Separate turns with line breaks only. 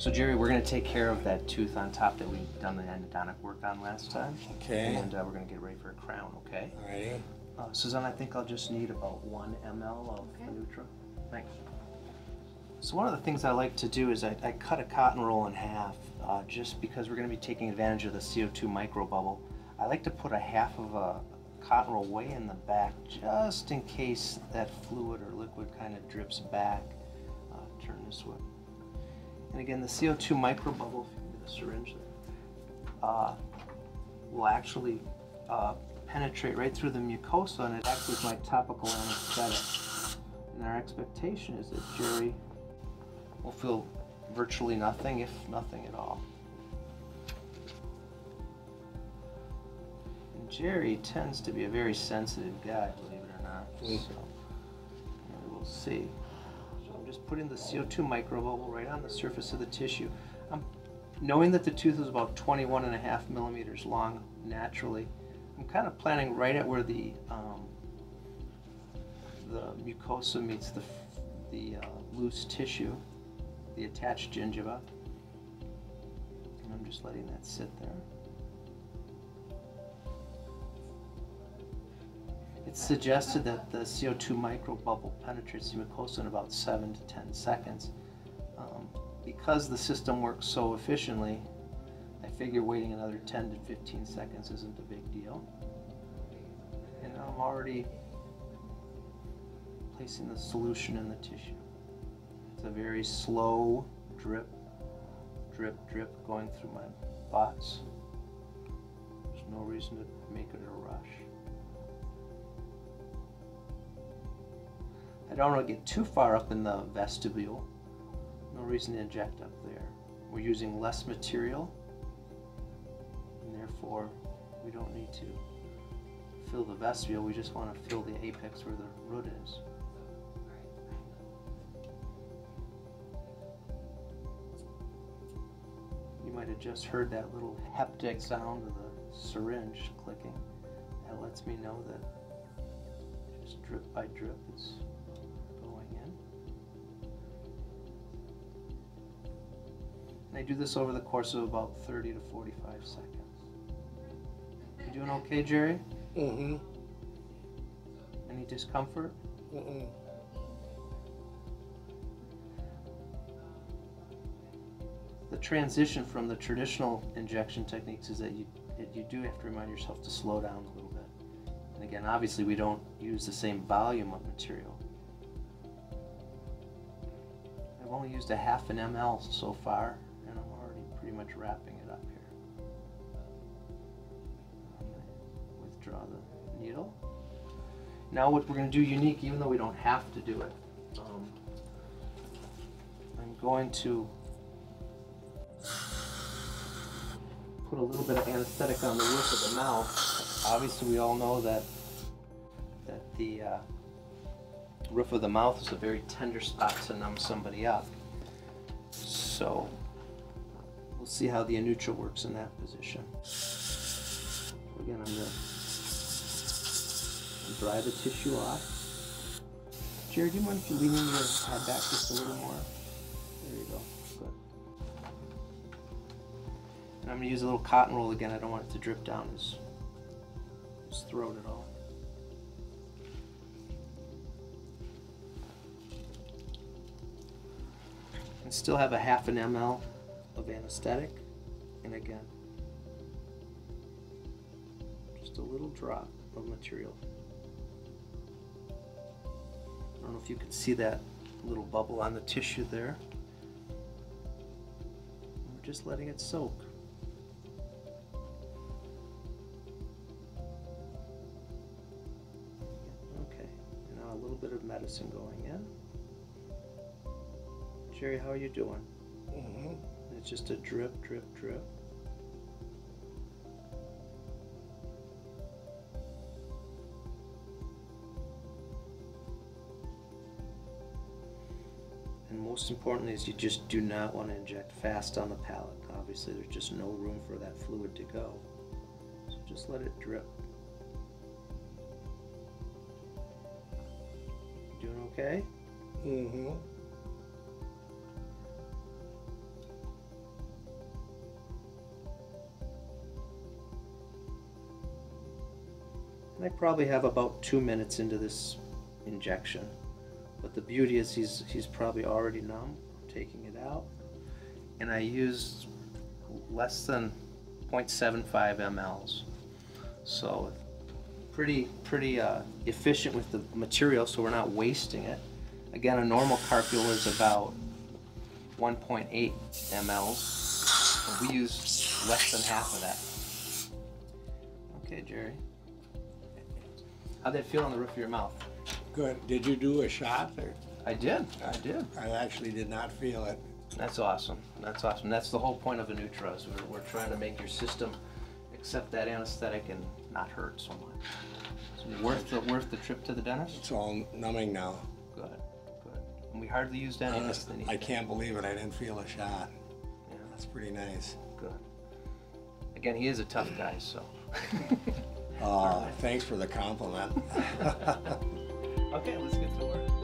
So Jerry, we're gonna take care of that tooth on top that we done the endodontic work on last time.
Okay.
And uh, we're gonna get ready for a crown, okay?
Alrighty.
Uh, Suzanne, I think I'll just need about one ml of
Okay.
Nutra. Thanks. So one of the things I like to do is I, I cut a cotton roll in half, uh, just because we're gonna be taking advantage of the CO2 micro bubble. I like to put a half of a cotton roll way in the back, just in case that fluid or liquid kind of drips back. Uh, turn this way. And again, the CO2 micro bubble, if you can get syringe there, uh, will actually uh, penetrate right through the mucosa and it acts as my topical anesthetic. And our expectation is that Jerry will feel virtually nothing, if nothing at all. And Jerry tends to be a very sensitive guy, believe it or not.
Mm.
So we will see. Just putting the CO2 microbubble right on the surface of the tissue. I'm knowing that the tooth is about 21 and a half millimeters long naturally. I'm kind of planning right at where the um, the mucosa meets the the uh, loose tissue, the attached gingiva, and I'm just letting that sit there. It's suggested that the CO2 microbubble penetrates the mucosa in about 7 to 10 seconds. Um, because the system works so efficiently, I figure waiting another 10 to 15 seconds isn't a big deal. And I'm already placing the solution in the tissue. It's a very slow drip, drip, drip going through my bots. There's no reason to make it a rush. Don't want to get too far up in the vestibule. No reason to inject up there. We're using less material, and therefore we don't need to fill the vestibule. We just want to fill the apex where the root is. You might have just heard that little haptic sound of the syringe clicking. That lets me know that just drip by drip it's I do this over the course of about 30 to 45 seconds. You doing okay, Jerry?
Mm-hmm.
Any discomfort?
Mm-mm.
The transition from the traditional injection techniques is that you you do have to remind yourself to slow down a little bit. And again, obviously, we don't use the same volume of material. I've only used a half an ml so far, much wrapping it up here. Withdraw the needle. Now, what we're going to do unique, even though we don't have to do it, um, I'm going to put a little bit of anesthetic on the roof of the mouth. Obviously, we all know that that the uh, roof of the mouth is a very tender spot to numb somebody up. So we'll see how the Anutra works in that position. Again, I'm going to dry the tissue off. Jared, do you mind if you lean your head back just a little more? There you go. Good. And I'm going to use a little cotton roll again. I don't want it to drip down his, his throat at all. Still have a half an ml of anesthetic. And again, just a little drop of material. I don't know if you can see that little bubble on the tissue there. We're just letting it soak. Okay, now a little bit of medicine going in. Jerry, how are you doing?
Mm-hmm.
It's just a drip, drip, drip. And most importantly is you just do not want to inject fast on the palate. Obviously there's just no room for that fluid to go. So just let it drip. Doing okay?
Mm-hmm.
I probably have about two minutes into this injection. But the beauty is he's, he's probably already numb. I'm taking it out. And I used less than 0.75 mLs. So pretty, pretty uh, efficient with the material so we're not wasting it. Again, a normal carpule is about 1.8 mLs. We use less than half of that. Okay, Jerry. How'd that feel on the roof of your mouth?
Good. Did you do a shot or?
I did. I did.
I actually did not feel it.
That's awesome. That's awesome. That's the whole point of Anutra is we're, we're trying to make your system accept that anesthetic and not hurt so much. Worth the worth the trip to the dentist.
It's all numbing now.
Good, good. And we hardly used any
Honest. I can't believe it. I didn't feel a shot.
Yeah,
That's pretty nice.
good. Again, he is a tough guy, so.
Oh, thanks for the compliment.
okay, let's get to work.